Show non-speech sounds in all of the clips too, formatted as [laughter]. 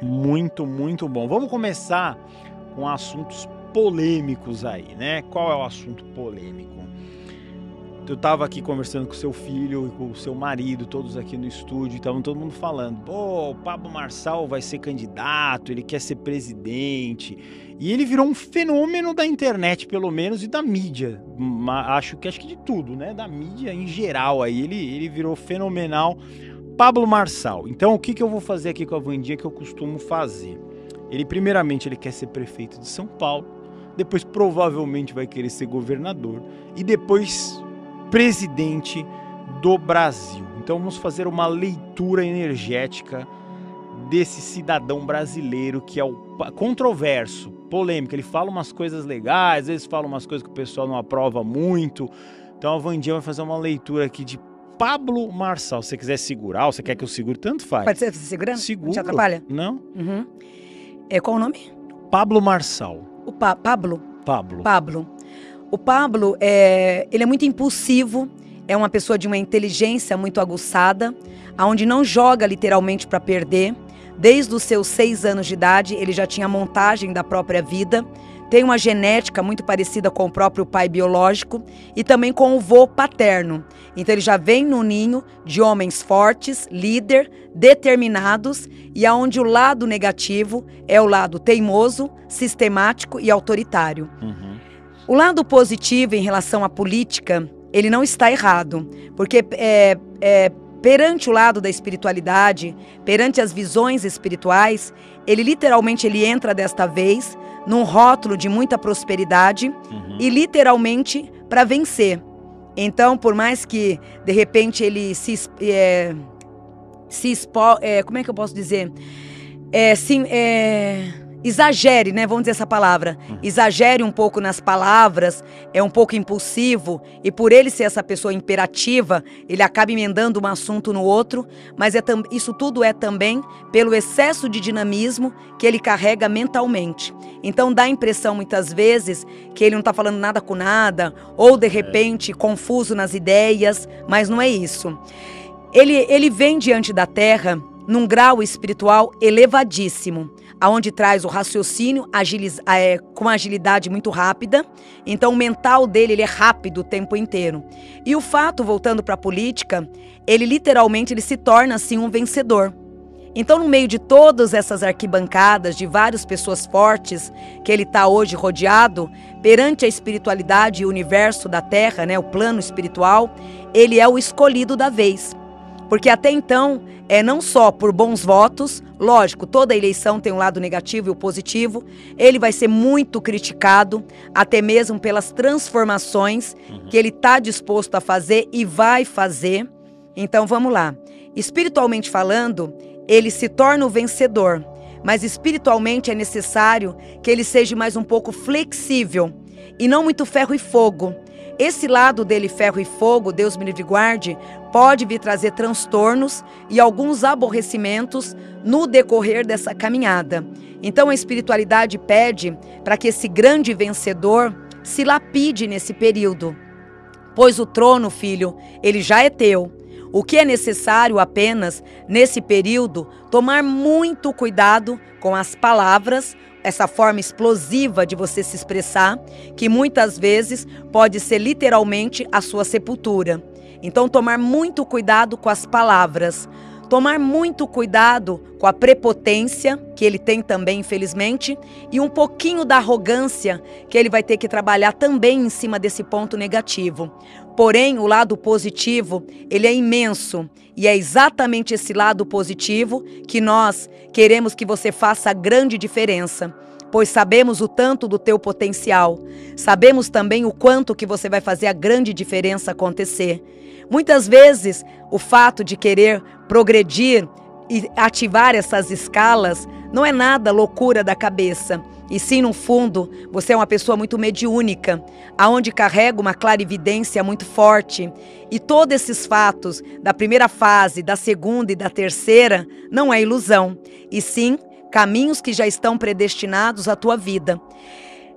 muito, muito bom. Vamos começar com assuntos polêmicos aí, né? Qual é o assunto polêmico? Eu estava aqui conversando com seu filho e com o seu marido, todos aqui no estúdio, estavam todo mundo falando: pô, o Pablo Marçal vai ser candidato, ele quer ser presidente. E ele virou um fenômeno da internet, pelo menos, e da mídia. Acho que acho que de tudo, né? Da mídia em geral aí. Ele, ele virou fenomenal. Pablo Marçal. Então, o que, que eu vou fazer aqui com a Vandinha que eu costumo fazer? Ele, primeiramente, ele quer ser prefeito de São Paulo, depois provavelmente vai querer ser governador e depois presidente do Brasil. Então vamos fazer uma leitura energética desse cidadão brasileiro que é o controverso, polêmico. Ele fala umas coisas legais, às vezes fala umas coisas que o pessoal não aprova muito. Então a Vandinha vai fazer uma leitura aqui de Pablo Marçal. Se você quiser segurar, ou você quer que eu segure, tanto faz. Pode ser você segurando? Seguro. Te atrapalha? Não. Uhum. É, qual o nome? Pablo Marçal. O pa Pablo? Pablo. Pablo. O Pablo, é, ele é muito impulsivo, é uma pessoa de uma inteligência muito aguçada, aonde não joga literalmente para perder. Desde os seus seis anos de idade, ele já tinha montagem da própria vida, tem uma genética muito parecida com o próprio pai biológico e também com o vô paterno. Então ele já vem no ninho de homens fortes, líder, determinados e aonde o lado negativo é o lado teimoso, sistemático e autoritário. Uhum. O lado positivo em relação à política, ele não está errado, porque é, é, perante o lado da espiritualidade, perante as visões espirituais, ele literalmente ele entra desta vez num rótulo de muita prosperidade uhum. e literalmente para vencer. Então, por mais que de repente ele se é, se expo, é, como é que eu posso dizer, é, sim, é exagere, né? Vamos dizer essa palavra. Uhum. Exagere um pouco nas palavras, é um pouco impulsivo, e por ele ser essa pessoa imperativa, ele acaba emendando um assunto no outro, mas é isso tudo é também pelo excesso de dinamismo que ele carrega mentalmente. Então dá a impressão muitas vezes que ele não está falando nada com nada, ou de é. repente confuso nas ideias, mas não é isso. Ele, ele vem diante da terra num grau espiritual elevadíssimo aonde traz o raciocínio agiliz, é, com agilidade muito rápida. Então, o mental dele ele é rápido o tempo inteiro. E o fato, voltando para a política, ele literalmente ele se torna assim um vencedor. Então, no meio de todas essas arquibancadas, de várias pessoas fortes que ele está hoje rodeado, perante a espiritualidade e o universo da Terra, né, o plano espiritual, ele é o escolhido da vez. Porque até então, é não só por bons votos, lógico, toda eleição tem um lado negativo e o positivo, ele vai ser muito criticado, até mesmo pelas transformações uhum. que ele está disposto a fazer e vai fazer. Então vamos lá. Espiritualmente falando, ele se torna o vencedor, mas espiritualmente é necessário que ele seja mais um pouco flexível e não muito ferro e fogo. Esse lado dele, ferro e fogo, Deus me livre guarde, pode vir trazer transtornos e alguns aborrecimentos no decorrer dessa caminhada. Então a espiritualidade pede para que esse grande vencedor se lapide nesse período. Pois o trono, filho, ele já é teu. O que é necessário apenas, nesse período, tomar muito cuidado com as palavras, essa forma explosiva de você se expressar, que muitas vezes pode ser literalmente a sua sepultura. Então, tomar muito cuidado com as palavras, tomar muito cuidado com a prepotência, que ele tem também, infelizmente, e um pouquinho da arrogância, que ele vai ter que trabalhar também em cima desse ponto negativo. Porém, o lado positivo, ele é imenso, e é exatamente esse lado positivo que nós queremos que você faça a grande diferença pois sabemos o tanto do teu potencial. Sabemos também o quanto que você vai fazer a grande diferença acontecer. Muitas vezes, o fato de querer progredir e ativar essas escalas não é nada loucura da cabeça. E sim, no fundo, você é uma pessoa muito mediúnica, aonde carrega uma clarividência muito forte. E todos esses fatos da primeira fase, da segunda e da terceira não é ilusão, e sim caminhos que já estão predestinados à tua vida.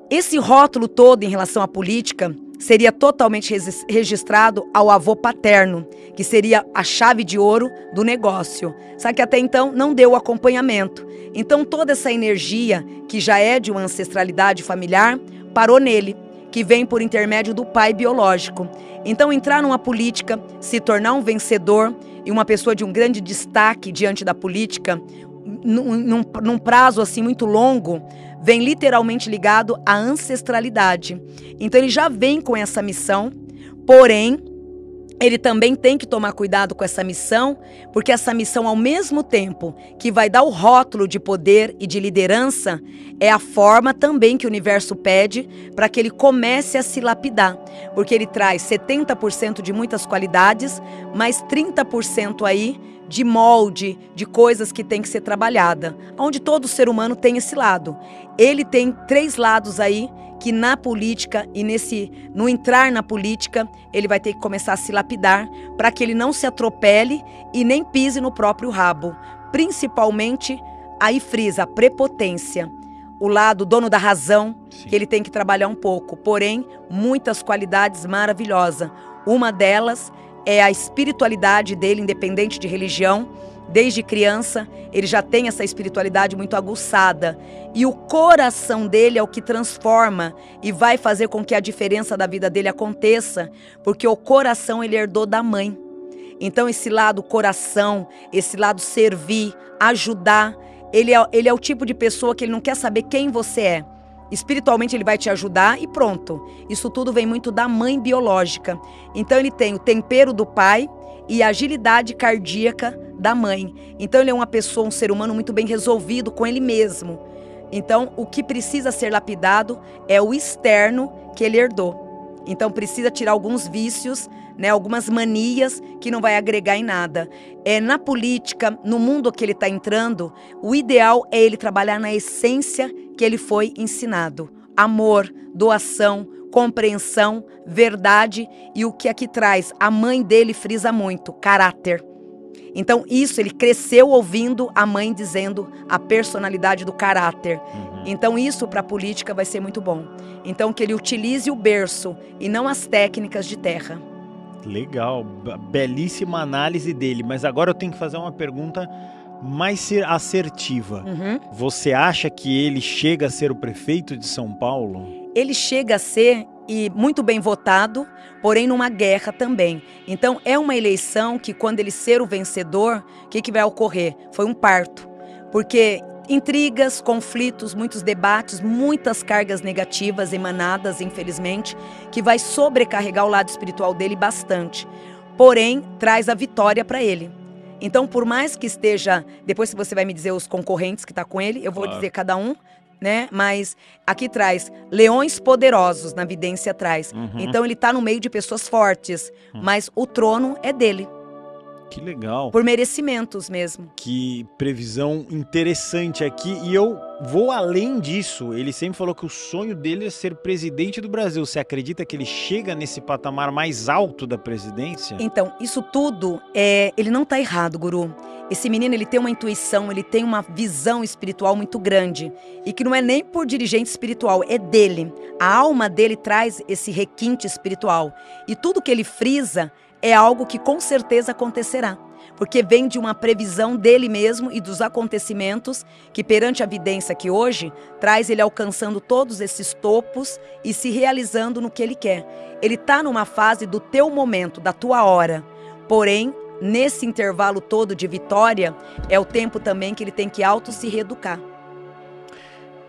Esse rótulo todo em relação à política seria totalmente registrado ao avô paterno, que seria a chave de ouro do negócio. Só que até então não deu acompanhamento. Então toda essa energia, que já é de uma ancestralidade familiar, parou nele, que vem por intermédio do pai biológico. Então entrar numa política, se tornar um vencedor e uma pessoa de um grande destaque diante da política, num, num, prazo assim muito longo, vem literalmente ligado à ancestralidade. Então ele já vem com essa missão, porém ele também tem que tomar cuidado com essa missão, porque essa missão, ao mesmo tempo que vai dar o rótulo de poder e de liderança, é a forma também que o universo pede para que ele comece a se lapidar. Porque ele traz 70% de muitas qualidades, mais 30% aí de molde, de coisas que tem que ser trabalhada, onde todo ser humano tem esse lado. Ele tem três lados aí que na política e nesse no entrar na política, ele vai ter que começar a se lapidar para que ele não se atropele e nem pise no próprio rabo. Principalmente aí frisa a prepotência, o lado dono da razão, Sim. que ele tem que trabalhar um pouco, porém muitas qualidades maravilhosas. Uma delas é a espiritualidade dele, independente de religião. Desde criança, ele já tem essa espiritualidade muito aguçada. E o coração dele é o que transforma e vai fazer com que a diferença da vida dele aconteça, porque o coração ele herdou da mãe. Então, esse lado coração, esse lado servir, ajudar, ele é, ele é o tipo de pessoa que ele não quer saber quem você é. Espiritualmente ele vai te ajudar e pronto. Isso tudo vem muito da mãe biológica. Então ele tem o tempero do pai e a agilidade cardíaca da mãe. Então ele é uma pessoa, um ser humano muito bem resolvido com ele mesmo. Então o que precisa ser lapidado é o externo que ele herdou. Então precisa tirar alguns vícios, né, algumas manias que não vai agregar em nada. É na política, no mundo que ele está entrando, o ideal é ele trabalhar na essência que ele foi ensinado: amor, doação, compreensão, verdade e o que aqui traz. A mãe dele frisa muito: caráter. Então, isso ele cresceu ouvindo a mãe dizendo a personalidade do caráter. Uhum. Então, isso para a política vai ser muito bom. Então, que ele utilize o berço e não as técnicas de terra. Legal, belíssima análise dele. Mas agora eu tenho que fazer uma pergunta mais assertiva. Uhum. Você acha que ele chega a ser o prefeito de São Paulo? Ele chega a ser e muito bem votado, porém numa guerra também. Então é uma eleição que quando ele ser o vencedor, o que, que vai ocorrer? Foi um parto. Porque intrigas, conflitos, muitos debates, muitas cargas negativas emanadas, infelizmente, que vai sobrecarregar o lado espiritual dele bastante. Porém, traz a vitória para ele. Então, por mais que esteja, depois se você vai me dizer os concorrentes que está com ele, eu vou claro. dizer cada um, né? Mas aqui traz leões poderosos, na vidência traz. Uhum. Então ele está no meio de pessoas fortes, uhum. mas o trono é dele. Que legal. Por merecimentos mesmo. Que previsão interessante aqui. E eu vou além disso. Ele sempre falou que o sonho dele é ser presidente do Brasil. Você acredita que ele chega nesse patamar mais alto da presidência? Então, isso tudo, é, ele não está errado, Guru. Esse menino, ele tem uma intuição, ele tem uma visão espiritual muito grande. E que não é nem por dirigente espiritual, é dele. A alma dele traz esse requinte espiritual. E tudo que ele frisa é algo que com certeza acontecerá, porque vem de uma previsão dele mesmo e dos acontecimentos que, perante a evidência que hoje, traz ele alcançando todos esses topos e se realizando no que ele quer. Ele está numa fase do teu momento, da tua hora. Porém, nesse intervalo todo de vitória, é o tempo também que ele tem que auto se reeducar.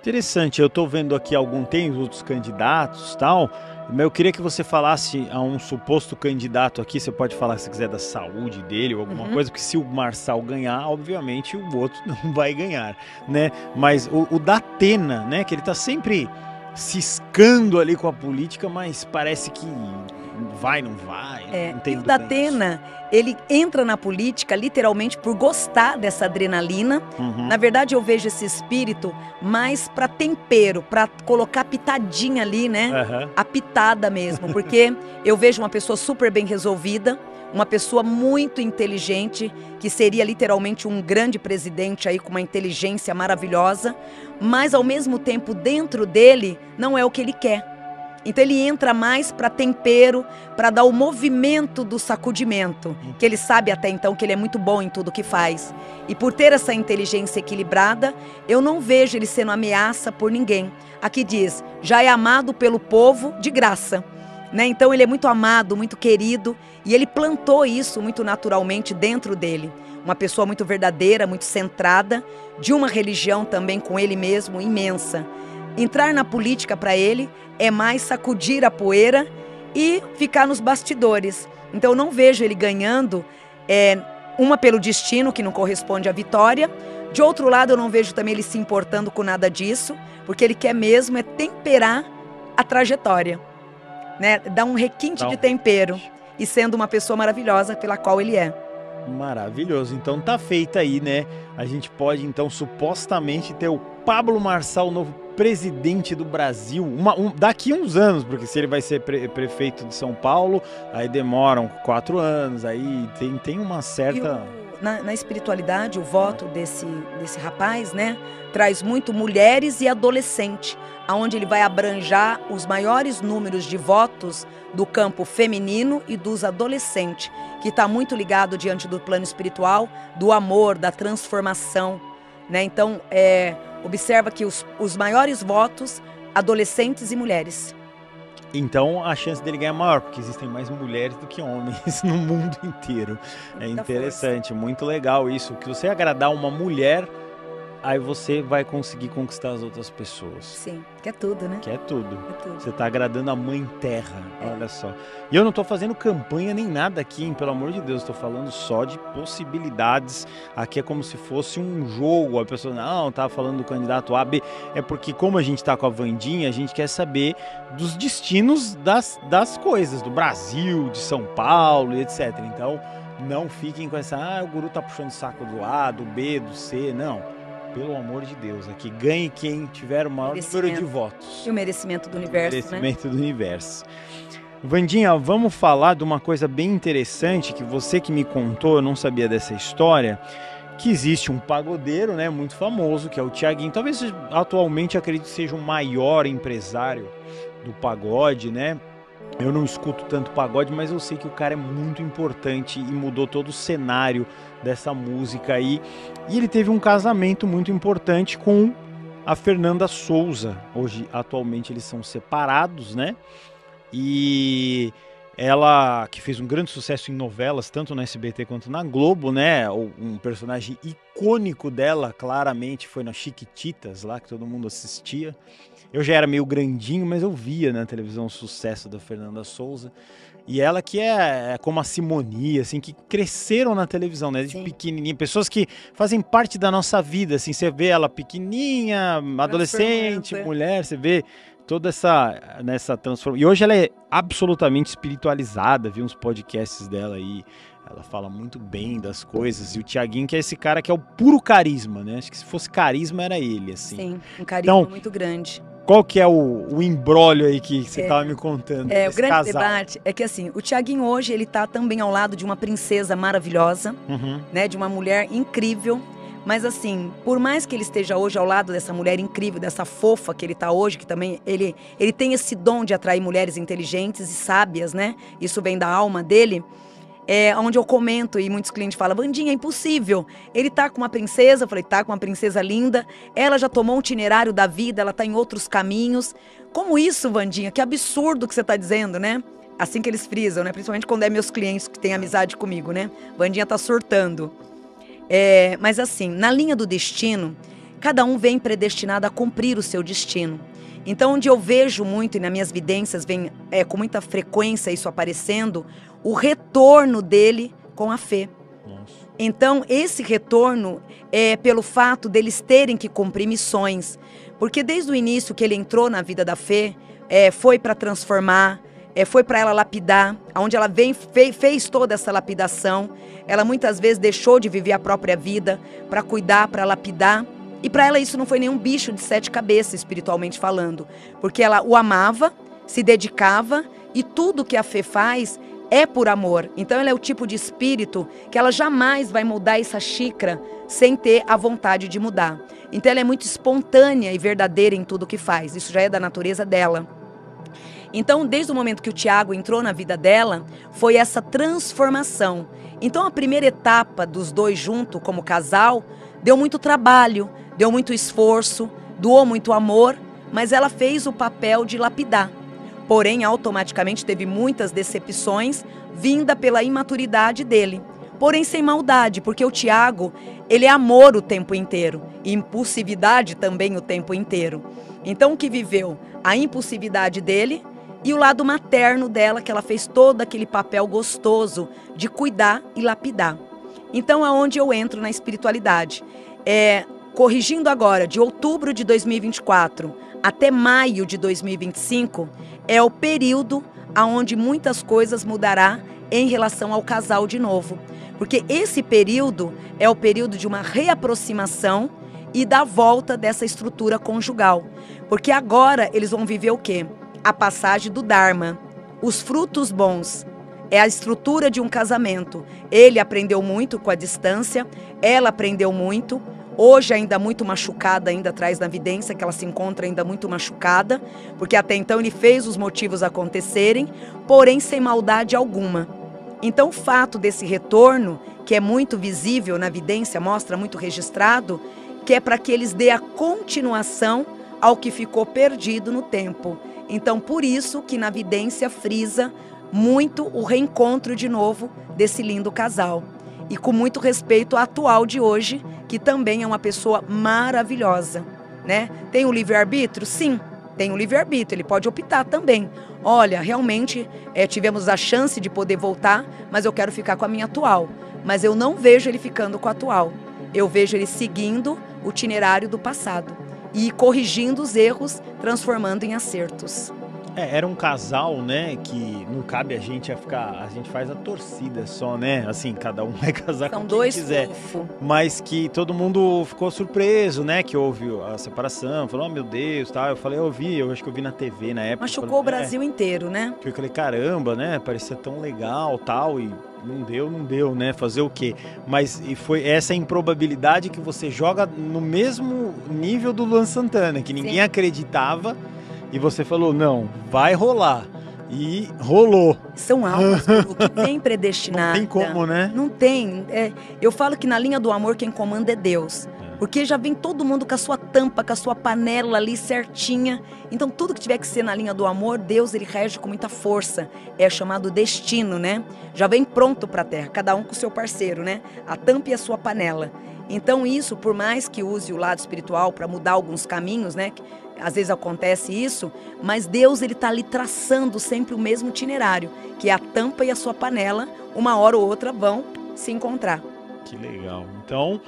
Interessante, eu estou vendo aqui algum tem outros candidatos tal. Eu queria que você falasse a um suposto candidato aqui, você pode falar se quiser da saúde dele ou alguma uhum. coisa, porque se o Marçal ganhar, obviamente o outro [laughs] não vai ganhar, né? Mas o, o da Atena, né, que ele está sempre ciscando ali com a política, mas parece que vai, não vai. É, não e o Datena, ele entra na política literalmente por gostar dessa adrenalina. Uhum. Na verdade, eu vejo esse espírito mais para tempero, para colocar pitadinha ali, né? Uhum. A pitada mesmo, porque [laughs] eu vejo uma pessoa super bem resolvida, uma pessoa muito inteligente, que seria literalmente um grande presidente aí com uma inteligência maravilhosa, mas ao mesmo tempo dentro dele não é o que ele quer. Então ele entra mais para tempero, para dar o movimento do sacudimento, que ele sabe até então que ele é muito bom em tudo que faz. E por ter essa inteligência equilibrada, eu não vejo ele sendo ameaça por ninguém. Aqui diz: já é amado pelo povo de graça. Né? Então ele é muito amado, muito querido, e ele plantou isso muito naturalmente dentro dele. Uma pessoa muito verdadeira, muito centrada, de uma religião também com ele mesmo imensa. Entrar na política para ele é mais sacudir a poeira e ficar nos bastidores. Então eu não vejo ele ganhando, é, uma pelo destino, que não corresponde à vitória. De outro lado, eu não vejo também ele se importando com nada disso, porque ele quer mesmo é temperar a trajetória né? Dá um requinte de tempero. E sendo uma pessoa maravilhosa pela qual ele é. Maravilhoso. Então tá feita aí, né? A gente pode então supostamente ter o Pablo Marçal, novo presidente do Brasil, uma, um, daqui uns anos, porque se ele vai ser pre prefeito de São Paulo, aí demoram quatro anos, aí tem, tem uma certa na, na, espiritualidade, o voto desse, desse rapaz, né, traz muito mulheres e adolescente, aonde ele vai abranjar os maiores números de votos do campo feminino e dos adolescentes, que está muito ligado diante do plano espiritual, do amor, da transformação, né? Então, é, observa que os, os maiores votos, adolescentes e mulheres. Então a chance dele ganhar é maior, porque existem mais mulheres do que homens [laughs] no mundo inteiro. É interessante, força. muito legal isso. Que você agradar uma mulher aí você vai conseguir conquistar as outras pessoas. Sim, que é tudo, né? Que é tudo. É tudo. Você está agradando a mãe terra, é. olha só. E eu não estou fazendo campanha nem nada aqui, hein? pelo amor de Deus, estou falando só de possibilidades. Aqui é como se fosse um jogo, a pessoa não tá falando do candidato A, B, é porque como a gente está com a Vandinha, a gente quer saber dos destinos das, das coisas, do Brasil, de São Paulo e etc. Então, não fiquem com essa, ah, o guru tá puxando o saco do A, do B, do C, não pelo amor de Deus, aqui ganhe quem tiver o maior número de votos. E o merecimento do universo, o né? merecimento né? do universo. Vandinha, vamos falar de uma coisa bem interessante que você que me contou, eu não sabia dessa história, que existe um pagodeiro, né, muito famoso, que é o Tiaguinho. Talvez atualmente acredito que seja o maior empresário do pagode, né? Eu não escuto tanto pagode, mas eu sei que o cara é muito importante e mudou todo o cenário dessa música aí. E ele teve um casamento muito importante com a Fernanda Souza. Hoje, atualmente, eles são separados, né? E ela que fez um grande sucesso em novelas, tanto na SBT quanto na Globo, né? Um personagem icônico dela, claramente, foi na Chiquititas, lá que todo mundo assistia. Eu já era meio grandinho, mas eu via na televisão o sucesso da Fernanda Souza. E ela que é, é como a Simonia, assim, que cresceram na televisão, né? De Sim. pequenininha. Pessoas que fazem parte da nossa vida, assim. Você vê ela pequenininha, adolescente, mulher, você vê toda essa nessa transformação. E hoje ela é absolutamente espiritualizada, vi uns podcasts dela aí. Ela fala muito bem das coisas. E o Tiaguinho, que é esse cara que é o puro carisma, né? Acho que se fosse carisma, era ele, assim. Sim, um carisma então, muito grande. Qual que é o, o embrólio aí que você estava é, me contando? É, o grande casal? debate é que assim, o Tiaguinho hoje, ele tá também ao lado de uma princesa maravilhosa, uhum. né? De uma mulher incrível. Mas assim, por mais que ele esteja hoje ao lado dessa mulher incrível, dessa fofa que ele está hoje, que também ele, ele tem esse dom de atrair mulheres inteligentes e sábias, né? Isso vem da alma dele é, onde eu comento e muitos clientes falam, Vandinha, é impossível. Ele tá com uma princesa, eu falei, tá com uma princesa linda, ela já tomou um itinerário da vida, ela tá em outros caminhos. Como isso, Vandinha? Que absurdo que você tá dizendo, né? Assim que eles frisam, né? Principalmente quando é meus clientes que têm amizade comigo, né? Vandinha tá surtando. É, mas assim, na linha do destino, cada um vem predestinado a cumprir o seu destino. Então, onde eu vejo muito, e nas minhas vidências vem é, com muita frequência isso aparecendo, o retorno dele com a fé. Então, esse retorno é pelo fato deles terem que cumprir missões. Porque desde o início que ele entrou na vida da fé, é, foi para transformar, é, foi para ela lapidar, onde ela vem, fez, fez toda essa lapidação. Ela muitas vezes deixou de viver a própria vida para cuidar, para lapidar. E para ela isso não foi nenhum bicho de sete cabeças, espiritualmente falando. Porque ela o amava, se dedicava e tudo que a fé faz é por amor. Então ela é o tipo de espírito que ela jamais vai mudar essa xícara sem ter a vontade de mudar. Então ela é muito espontânea e verdadeira em tudo que faz. Isso já é da natureza dela. Então, desde o momento que o Tiago entrou na vida dela, foi essa transformação. Então, a primeira etapa dos dois juntos, como casal, deu muito trabalho, deu muito esforço, doou muito amor, mas ela fez o papel de lapidar. Porém, automaticamente teve muitas decepções vinda pela imaturidade dele. Porém, sem maldade, porque o Tiago, ele é amor o tempo inteiro, e impulsividade também o tempo inteiro. Então, o que viveu? A impulsividade dele e o lado materno dela, que ela fez todo aquele papel gostoso de cuidar e lapidar. Então, aonde eu entro na espiritualidade? É, corrigindo agora, de outubro de 2024 até maio de 2025, é o período aonde muitas coisas mudará em relação ao casal de novo. Porque esse período é o período de uma reaproximação e da volta dessa estrutura conjugal. Porque agora eles vão viver o quê? A passagem do Dharma, os frutos bons. É a estrutura de um casamento. Ele aprendeu muito com a distância, ela aprendeu muito. Hoje ainda muito machucada, ainda traz na evidência que ela se encontra ainda muito machucada, porque até então ele fez os motivos acontecerem, porém sem maldade alguma. Então o fato desse retorno, que é muito visível na evidência, mostra muito registrado, que é para que eles dê a continuação ao que ficou perdido no tempo. Então, por isso que na evidência frisa muito o reencontro de novo desse lindo casal. E com muito respeito ao atual de hoje, que também é uma pessoa maravilhosa, né? Tem o livre-arbítrio? Sim, tem o livre-arbítrio, ele pode optar também. Olha, realmente é, tivemos a chance de poder voltar, mas eu quero ficar com a minha atual. Mas eu não vejo ele ficando com a atual. Eu vejo ele seguindo o itinerário do passado e corrigindo os erros, transformando em acertos. É, era um casal, né, que não cabe a gente a ficar, a gente faz a torcida só, né? Assim, cada um [laughs] vai casar São com dois quem quiser. fofo. Mas que todo mundo ficou surpreso, né, que houve a separação, falou, oh, meu Deus, tal. Eu falei, eu vi, eu acho que eu vi na TV na época. Machucou falei, o Brasil inteiro, né? É. Eu falei, caramba, né, parecia tão legal, tal, e não deu, não deu, né? Fazer o quê? Mas e foi essa improbabilidade que você joga no mesmo nível do Luan Santana, que ninguém Sim. acreditava, e você falou, não, vai rolar. E rolou. São [laughs] almas que tem predestinada. Não tem como, né? Não tem. É, eu falo que na linha do amor quem comanda é Deus. Porque já vem todo mundo com a sua tampa, com a sua panela ali certinha. Então tudo que tiver que ser na linha do amor, Deus ele rege com muita força. É chamado destino, né? Já vem pronto para a terra, cada um com o seu parceiro, né? A tampa e a sua panela. Então isso, por mais que use o lado espiritual para mudar alguns caminhos, né? Às vezes acontece isso, mas Deus ele tá ali traçando sempre o mesmo itinerário, que é a tampa e a sua panela, uma hora ou outra vão se encontrar. Que legal. Então,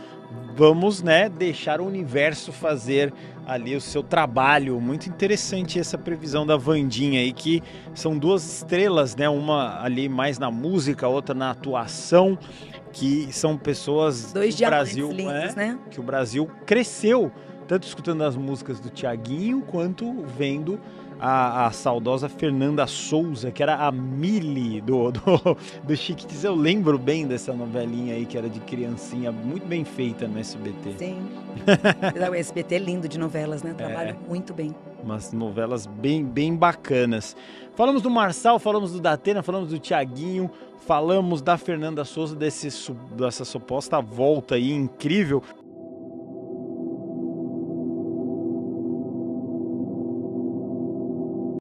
vamos, né, deixar o universo fazer ali o seu trabalho. Muito interessante essa previsão da Vandinha aí, que são duas estrelas, né? Uma ali mais na música, outra na atuação, que são pessoas Dois do Brasil, lindos, né? né? Que o Brasil cresceu, tanto escutando as músicas do Tiaguinho, quanto vendo a, a saudosa Fernanda Souza, que era a Mili do, do, [laughs] do. Eu lembro bem dessa novelinha aí, que era de criancinha, muito bem feita no SBT. Sim. [laughs] o SBT é lindo de novelas, né? Trabalha muito bem. Umas novelas bem, bem bacanas. Falamos do Marçal, falamos do Datena, falamos do Tiaguinho, falamos da Fernanda Souza, desse, dessa suposta volta aí incrível.